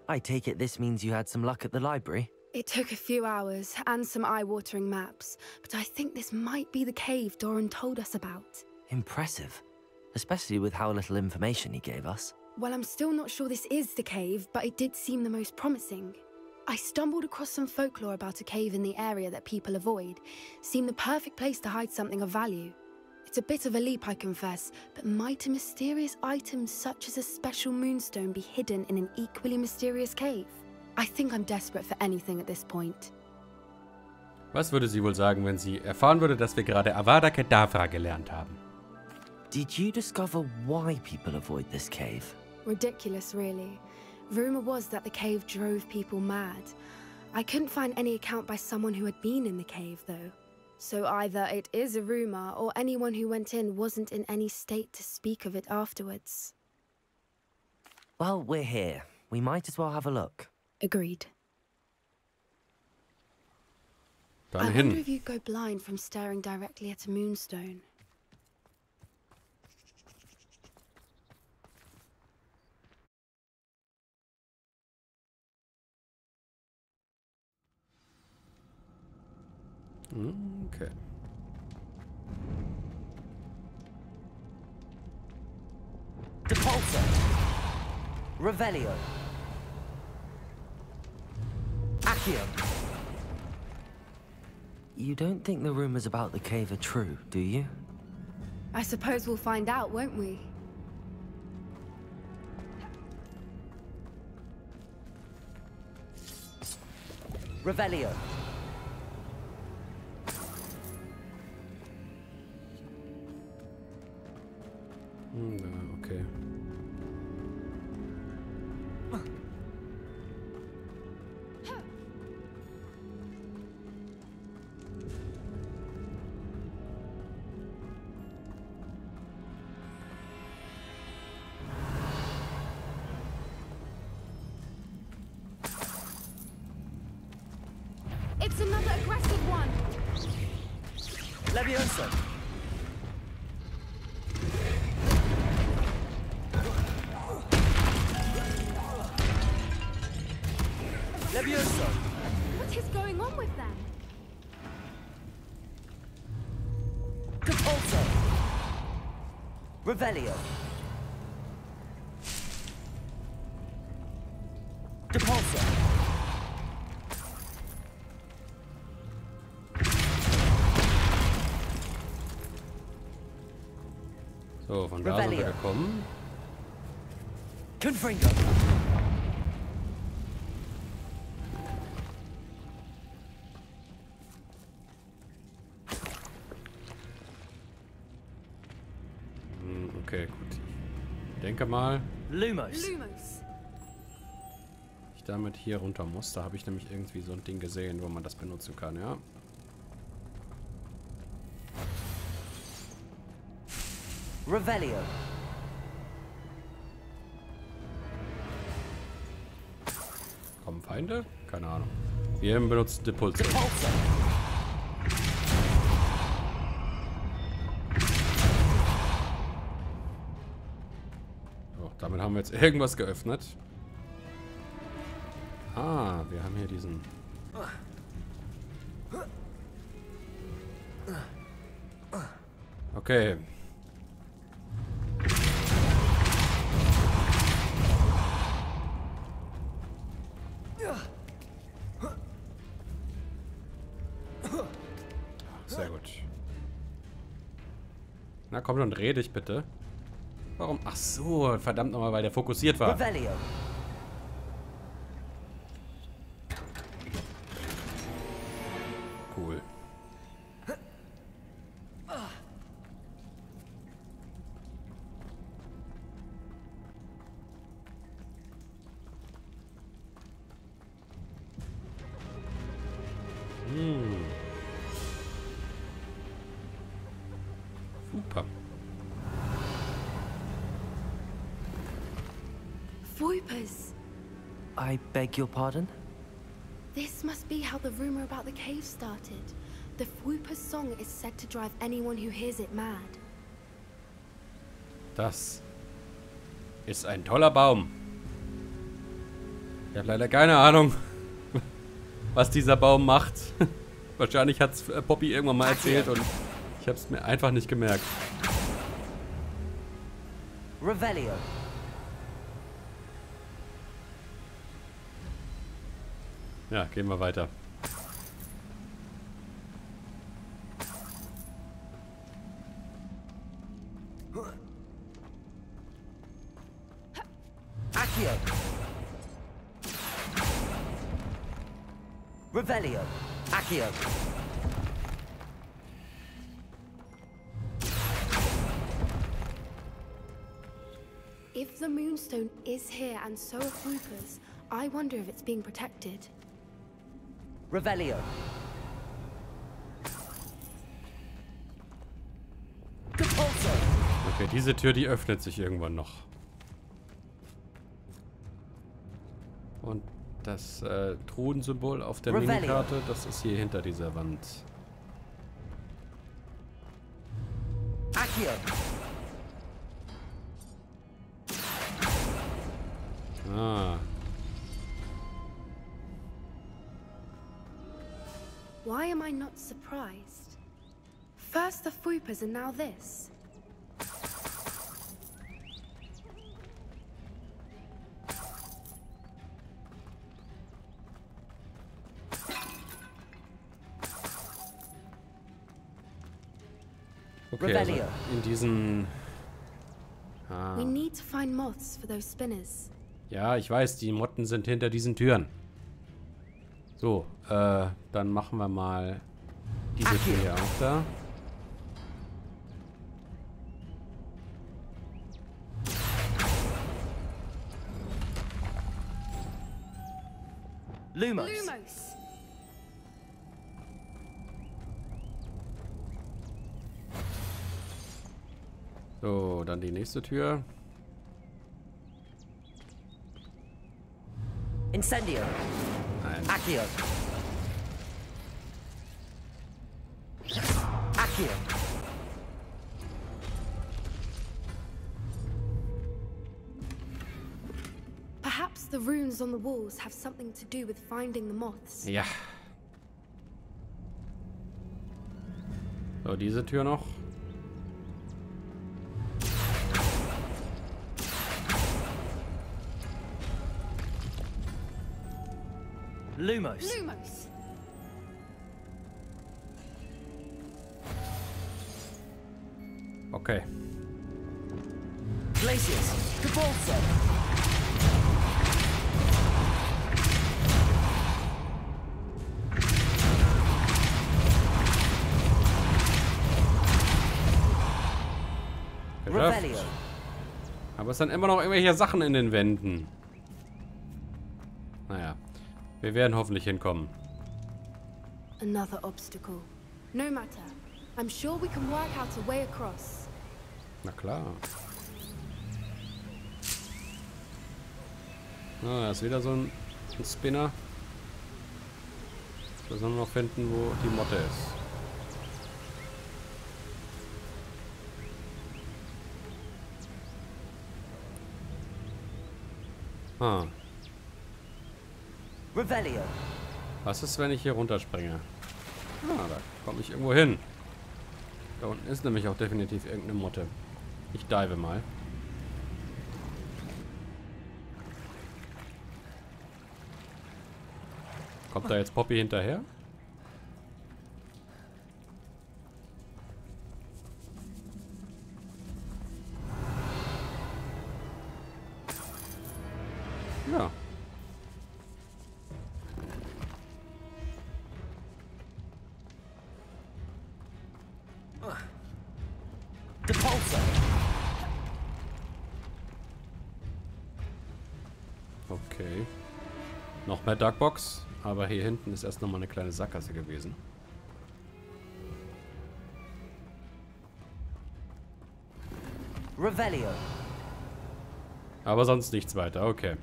I take it this means you had some luck at the library? It took a few hours and some eye-watering maps, but I think this might be the cave Doran told us about. Impressive. Especially with how little information he gave us. Well, I'm still not sure this is the cave, but it did seem the most promising. I stumbled across some folklore about a cave in the area that people avoid. Seemed the perfect place to hide something of value. It's a bit of a leap, I confess, but might a mysterious item such as a special moonstone be hidden in an equally mysterious cave? I think I'm desperate for anything at this point. Was würde sie wohl sagen, wenn sie erfahren würde, dass wir gerade Avada Kedavra gelernt haben? Did you discover why people avoid this cave? Ridiculous, really. Rumor was that the cave drove people mad. I couldn't find any account by someone who had been in the cave, though. So either it is a rumor, or anyone who went in wasn't in any state to speak of it afterwards. Well, we're here. We might as well have a look. Agreed. Dann I wonder hin. if you'd go blind from staring directly at a moonstone. Okay. Depulso. Revelio. Accio. You don't think the rumors about the cave are true, do you? I suppose we'll find out, won't we? Revelio. Mm, okay. Revelio. Depulso. So, von da sind wir gekommen. Confringo. Denke mal, Lumos. Ich damit hier runter muss. Da habe ich nämlich irgendwie so ein Ding gesehen, wo man das benutzen kann, ja. Revelio. Kommen Feinde? Keine Ahnung. Wir benutzen Depulse. Depulso. Haben wir jetzt irgendwas geöffnet. Ah, wir haben hier diesen... Okay. Sehr gut. Na komm schon, dreh dich bitte. Warum? Ach so, verdammt nochmal, weil der fokussiert war. Revelio. Beg your pardon? This must be how the rumor about the cave started. The Fwooper's song is said to drive anyone who hears it mad. Das ist ein toller Baum. Ich habe leider keine Ahnung, was dieser Baum macht. Wahrscheinlich hat es Poppy irgendwann mal erzählt und ich habe es mir einfach nicht gemerkt. Revelio. Ja, gehen wir weiter. Accio. Revelio. Accio. If the Moonstone is here and so are Fwoopers, I wonder if it's being protected. Revelio. Okay, diese Tür, die öffnet sich irgendwann noch. Und das äh, Truhensymbol auf der Revelio. Minikarte, das ist hier hinter dieser Wand. Accio. Ah. Why am I not surprised? First the Fupas and now this. Okay, also in diesen... Ah. We need to find moths for those spinners. Ja, ich weiß, die Motten sind hinter diesen Türen. So, äh, dann machen wir mal diese Tür hier auch da. Lumos. Lumos! So, dann die nächste Tür. Incendio. Nein. Accio. Accio. Perhaps the runes on the walls have something to do with finding the moths. Ja. So, diese Tür noch. Lumos. Lumos! Okay. Glacius. Revelio. Aber es sind immer noch irgendwelche Sachen in den Wänden. Wir werden hoffentlich hinkommen. Another obstacle. No matter. I'm sure we can work out a way across. Na klar. Na, da ist wieder so ein, ein Spinner. Wir sollen noch finden, wo die Motte ist. Ah, Revelio. was ist, wenn ich hier runterspringe? Ah, da komme ich irgendwo hin. Da unten ist nämlich auch definitiv irgendeine Motte. Ich dive mal. Kommt da jetzt Poppy hinterher? Okay. Noch mehr Darkbox, aber hier hinten ist erst nochmal eine kleine Sackgasse gewesen. Revelio. Aber sonst nichts weiter, okay.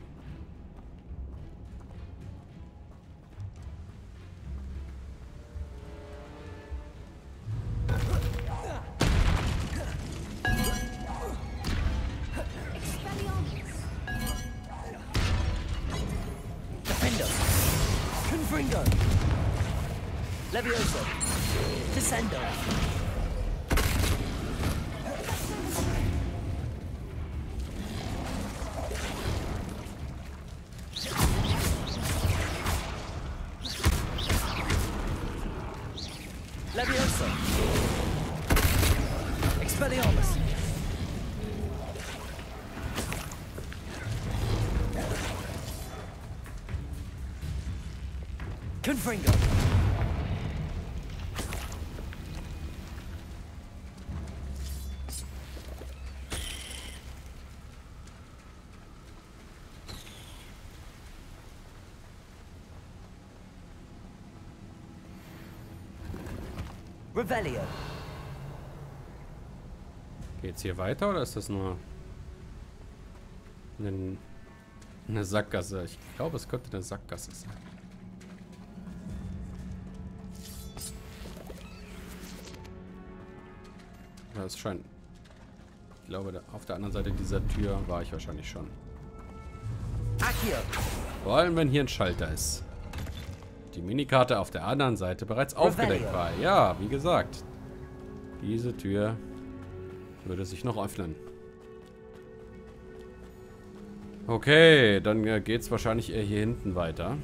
Revelio. Geht's hier weiter oder ist das nur eine, eine Sackgasse? Ich glaube, es könnte eine Sackgasse sein. Das scheint. Ich glaube, auf der anderen Seite dieser Tür war ich wahrscheinlich schon. Vor allem, wenn hier ein Schalter ist. Die Minikarte auf der anderen Seite bereits aufgedeckt war. Ja, wie gesagt. Diese Tür würde sich noch öffnen. Okay, dann äh, geht's wahrscheinlich eher hier hinten weiter.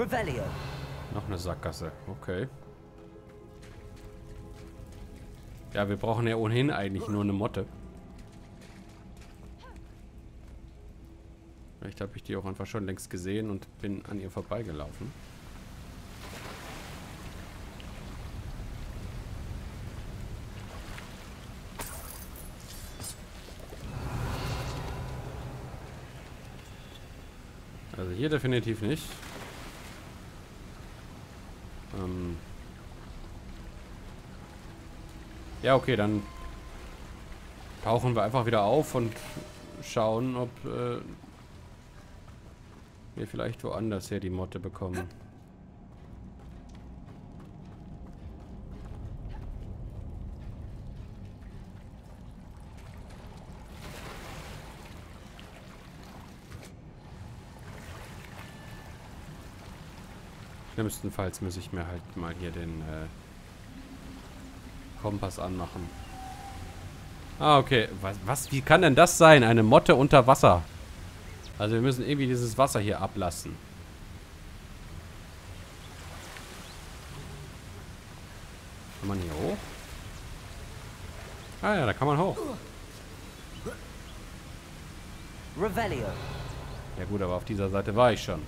Revelio. Noch eine Sackgasse. Okay. Ja, wir brauchen ja ohnehin eigentlich nur eine Motte. Vielleicht habe ich die auch einfach schon längst gesehen und bin an ihr vorbeigelaufen. Also hier definitiv nicht. Ja, okay, dann tauchen wir einfach wieder auf und schauen, ob äh, wir vielleicht woanders her die Motte bekommen. Schlimmstenfalls muss ich mir halt mal hier den äh, Kompass anmachen. Ah, okay. Was, was? Wie kann denn das sein? Eine Motte unter Wasser. Also wir müssen irgendwie dieses Wasser hier ablassen. Kann man hier hoch? Ah ja, da kann man hoch. Revelio. Ja gut, aber auf dieser Seite war ich schon.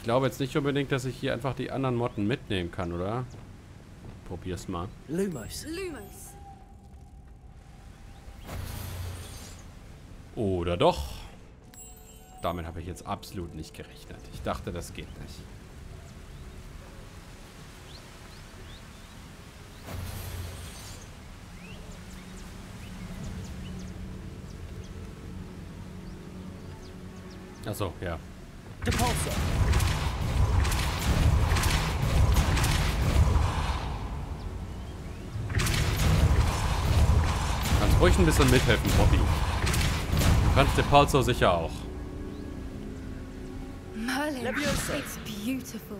Ich glaube jetzt nicht unbedingt, dass ich hier einfach die anderen Motten mitnehmen kann, oder? Probier's mal. Lumos. Lumos. Oder doch? Damit habe ich jetzt absolut nicht gerechnet. Ich dachte, das geht nicht. Achso, ja. Depulso. Ruhig ein bisschen mithelfen, Bobby. Du kannst der Pulsar sicher auch. Merlin, it's beautiful.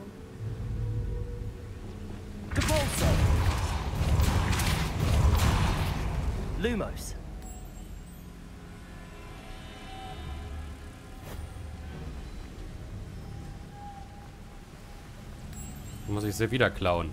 Depulso. Lumos. Muss ich sie wieder klauen.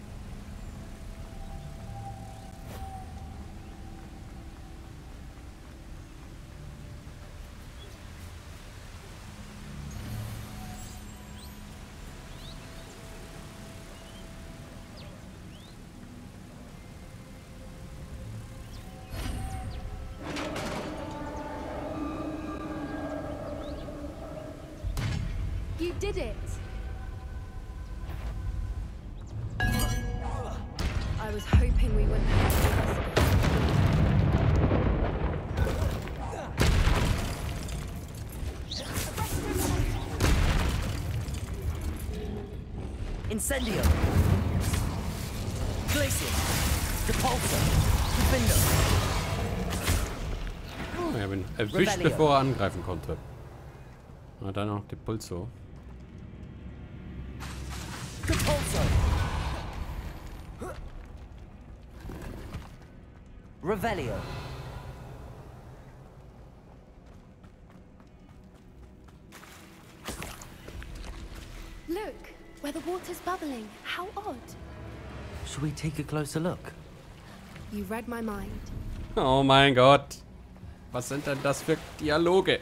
Incendio. Glacier. Depulso. Defender. Oh, ich habe ihn erwischt, Rebellion. bevor er angreifen konnte. Na, dann noch die Pulso. Depulso. Revelio. Odd. Should we take a closer look? You read my mind. Oh mein Gott. Was sind denn das für Dialoge?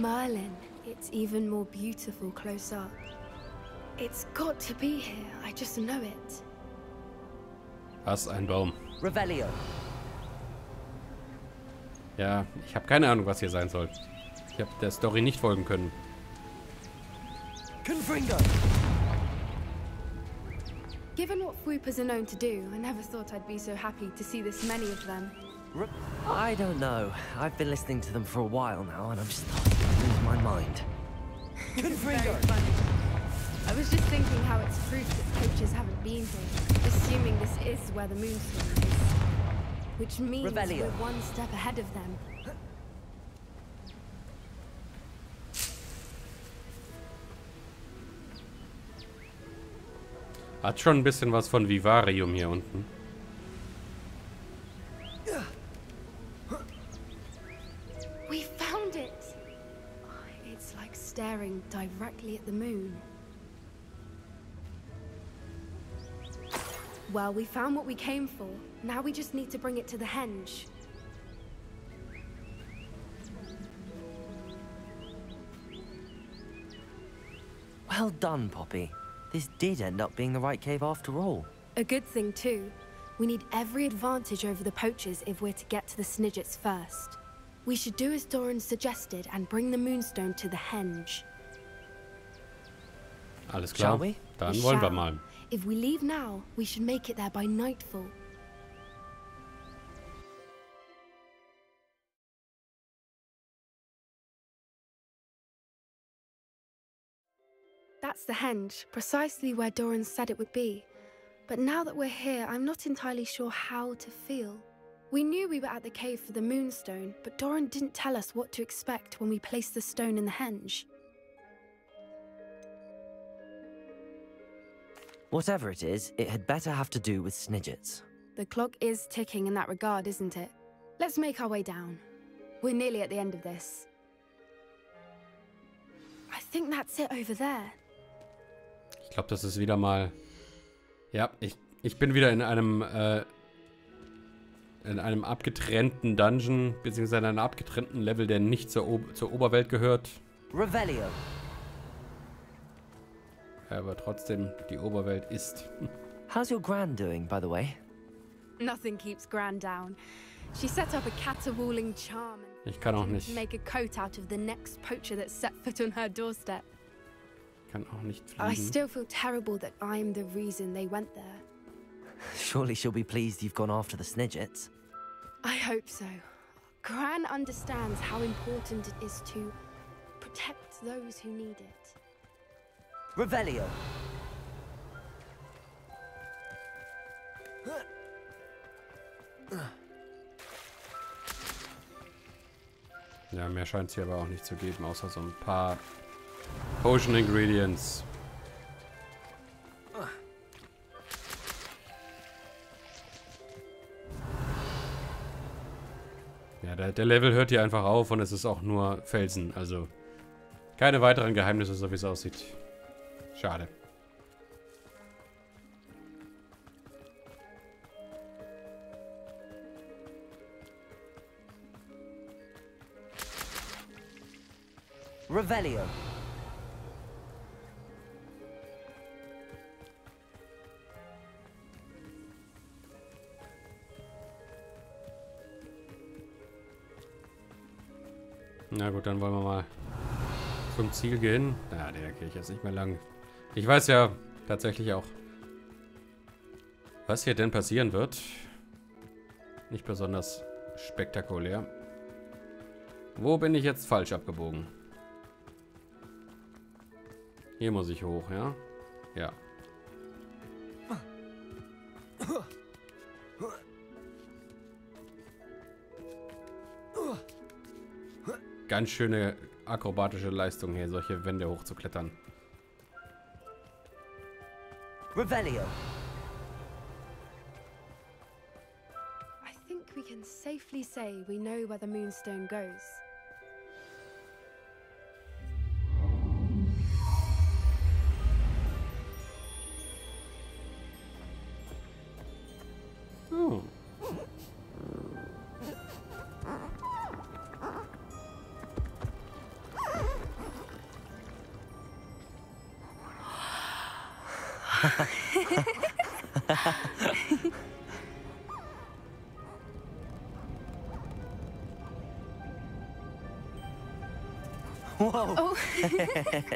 Merlin, it's even more beautiful close up. It's got to be here, I just know it. Was ein Baum. Revelio. Ja, ich habe keine Ahnung, was hier sein soll. Ich habe der Story nicht folgen können. Confringo. Given what Fwoopas are known to do, I never thought I'd be so happy to see this many of them. Re I don't know. I've been listening to them for a while now, and I'm starting to lose my mind. Confringo! I was just thinking how it's proof that poachers haven't been here, assuming this is where the moonstone is. Which means Revelio. we're one step ahead of them. Hat schon ein bisschen was von Vivarium hier unten. At the moon. Well, we found what we came for. Now we just need to bring it to the henge. Well done, Poppy. This did end up being the right cave after all. A good thing, too. We need every advantage over the poachers if we're to get to the Snidgets first. We should do as Doran suggested and bring the Moonstone to the Henge. Alles klar. Shall we? Dann wollen wir mal. If we leave now, we should make it there by nightfall. That's the henge, precisely where Doran said it would be. But now that we're here, I'm not entirely sure how to feel. We knew we were at the cave for the moonstone, but Doran didn't tell us what to expect when we placed the stone in the henge. Whatever it is, it had better have to do with Snidgets. The clock is ticking in that regard, isn't it? Let's make our way down. We're nearly at the end of this. I think that's it over there. Ich glaube, das ist wieder mal... Ja, ich, ich bin wieder in einem... Äh, in einem abgetrennten Dungeon, beziehungsweise in einem abgetrennten Level, der nicht zur, Ob zur Oberwelt gehört. Revelio. Aber trotzdem die Oberwelt ist. How's your gran doing, by the way? Nothing keeps Gran down. She set up a caterwauling charm and Ich kann auch nicht, make a coat out of the next poacher that set foot on her doorstep. kann auch nicht I still feel terrible that I'm the reason they went there. Surely she'll be pleased you've gone after the Snidgets. I hope so. Gran understands how important it is to protect those who need it. Revelio. Ja, mehr scheint es hier aber auch nicht zu geben, außer so ein paar Potion Ingredients. Ja, der, der Level hört hier einfach auf und es ist auch nur Felsen, also keine weiteren Geheimnisse, so wie es aussieht. Schade. Revelio. Na gut, dann wollen wir mal zum Ziel gehen. Ja, der gehe ich jetzt nicht mehr lang. Ich weiß ja tatsächlich auch, was hier denn passieren wird. Nicht besonders spektakulär. Wo bin ich jetzt falsch abgebogen? Hier muss ich hoch, ja? Ja. Ganz schöne akrobatische Leistung hier, solche Wände hochzuklettern. Revelio. I think we can safely say we know where the moonstone goes. Whoa! Oh.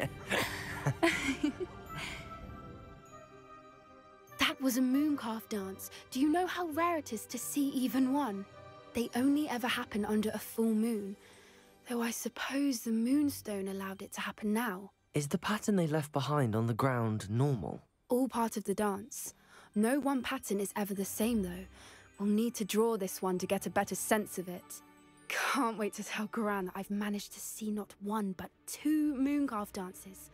that was a mooncalf dance. Do you know how rare it is to see even one? They only ever happen under a full moon. Though I suppose the moonstone allowed it to happen now. Is the pattern they left behind on the ground normal? All part of the dance. No one pattern is ever the same, though. We'll need to draw this one to get a better sense of it. Can't wait to tell Gran that I've managed to see not one, but two mooncalf dances.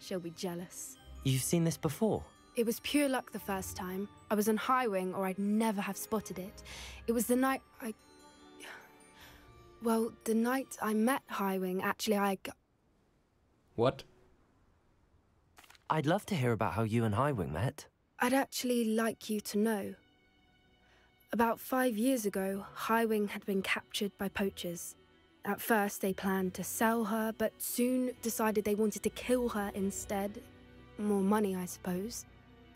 She'll be jealous. You've seen this before? It was pure luck the first time. I was on High Wing, or I'd never have spotted it. It was the night I. Well, the night I met High Wing, actually, I. What? I'd love to hear about how you and Highwing met. I'd actually like you to know. About five years ago, Highwing had been captured by poachers. At first, they planned to sell her, but soon decided they wanted to kill her instead. More money, I suppose.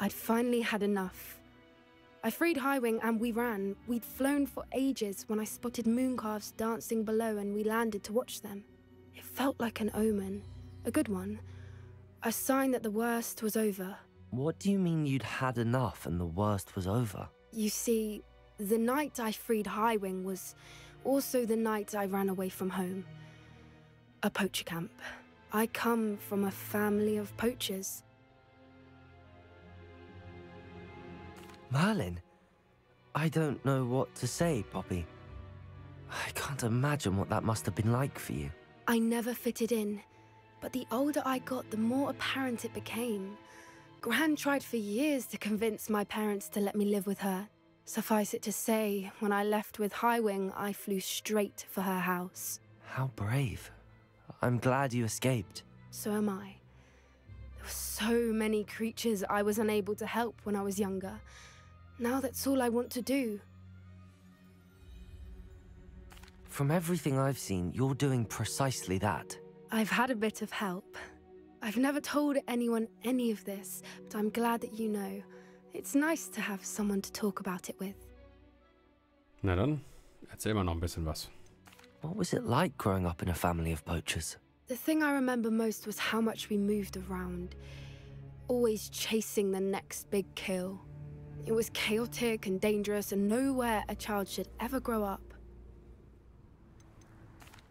I'd finally had enough. I freed Highwing and we ran. We'd flown for ages when I spotted mooncalves dancing below and we landed to watch them. It felt like an omen, a good one, a sign that the worst was over. What do you mean you'd had enough and the worst was over? You see, the night I freed Highwing was also the night I ran away from home. A poacher camp. I come from a family of poachers. Merlin? I don't know what to say, Poppy. I can't imagine what that must have been like for you. I never fitted in, but the older I got, the more apparent it became. Gran tried for years to convince my parents to let me live with her. Suffice it to say, when I left with Highwing, I flew straight for her house. How brave. I'm glad you escaped. So am I. There were so many creatures I was unable to help when I was younger. Now that's all I want to do. From everything I've seen, you're doing precisely that. I've had a bit of help. I've never told anyone any of this, but I'm glad that you know. It's nice to have someone to talk about it with. Na dann, erzähl mal noch ein bisschen was. What was it like growing up in a family of poachers? The thing I remember most was how much we moved around, always chasing the next big kill. It was chaotic and dangerous, and nowhere a child should ever grow up.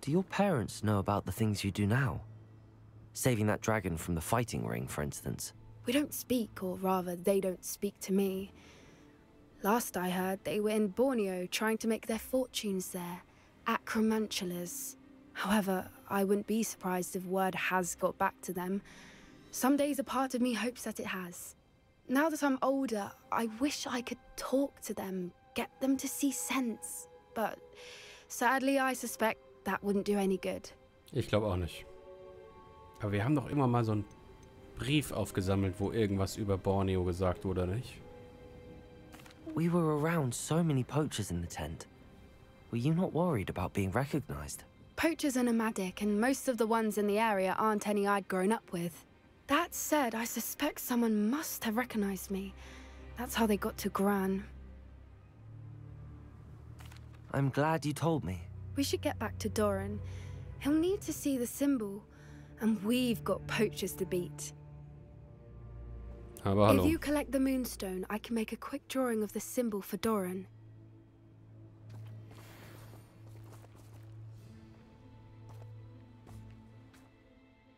Do your parents know about the things you do now? Saving that dragon from the fighting ring, for instance. We don't speak, or rather, they don't speak to me. Last I heard, they were in Borneo trying to make their fortunes there, acromantulas. However, I wouldn't be surprised if word has got back to them. Some days a part of me hopes that it has. Now that I'm older, I wish I could talk to them, get them to see sense. But sadly, I suspect that wouldn't do any good. Ich glaube auch nicht. Aber wir haben doch immer mal so einen Brief aufgesammelt, wo irgendwas über Borneo gesagt wurde, nicht? We were around so many poachers in the tent. Were you not worried about being recognized? Poachers are nomadic, and most of the ones in the area aren't any I'd grown up with. That said, I suspect someone must have recognized me. That's how they got to Gran. I'm glad you told me. We should get back to Doran. He'll need to see the symbol, and we've got poachers to beat. Aber hallo. If you collect the moonstone, I can make a quick drawing of the symbol for Doran.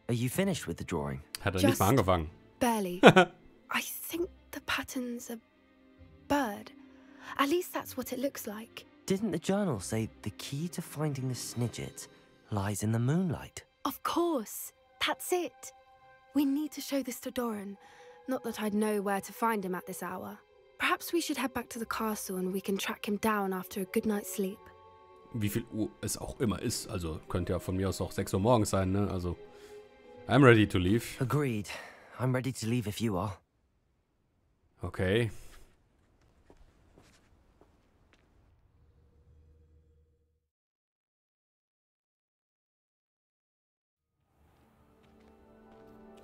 Are you finished with the drawing? Hat er nicht mal Just- angefangen. Barely. I think the pattern's a bird. At least that's what it looks like. Didn't the journal say the key to finding the Snidget lies in the moonlight? Of course. That's it. We need to show this to Doran. Not that I'd know where to find him at this hour. Perhaps we should head back to the castle and we can track him down after a good night's sleep. Wie viel Uhr es auch immer ist. Also könnte ja von mir aus auch 6 Uhr morgens sein, ne? Also, I'm ready to leave. Agreed. I'm ready to leave if you are. Okay.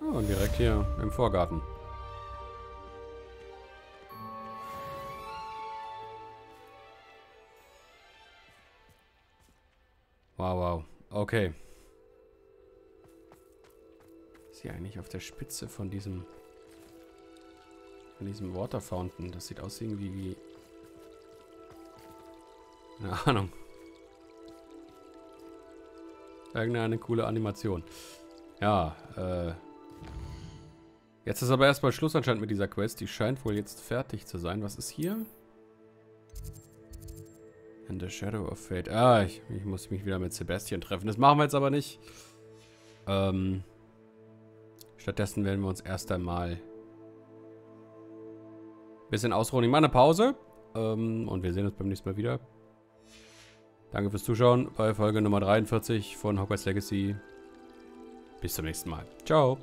Oh, direkt hier im Vorgarten. Wow, wow. Okay. Ist hier eigentlich auf der Spitze von diesem... Von diesem Water Fountain. Das sieht aus irgendwie wie... Keine Ahnung. Irgendeine coole Animation. Ja, äh... Jetzt ist aber erstmal Schluss anscheinend mit dieser Quest. Die scheint wohl jetzt fertig zu sein. Was ist hier? In the Shadow of Fate. Ah, ich, ich muss mich wieder mit Sebastian treffen. Das machen wir jetzt aber nicht. Ähm, stattdessen werden wir uns erst einmal ein bisschen ausruhen. Ich mache eine Pause. Ähm, und wir sehen uns beim nächsten Mal wieder. Danke fürs Zuschauen bei Folge Nummer 43 von Hogwarts Legacy. Bis zum nächsten Mal. Ciao.